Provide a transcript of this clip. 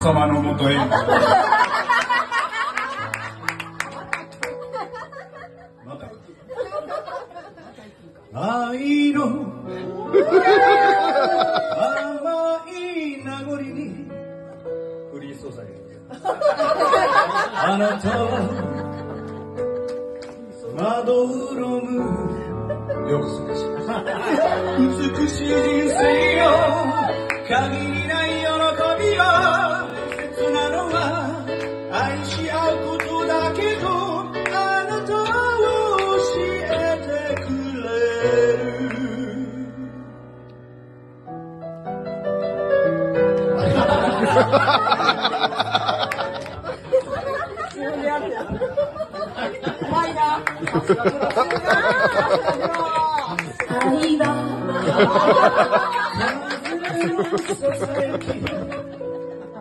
様のもとへ。また。愛の。甘い名残に。フリー素材あなたは。窓うろむようこそ美しい人生よ限りいな。愛は風のささやき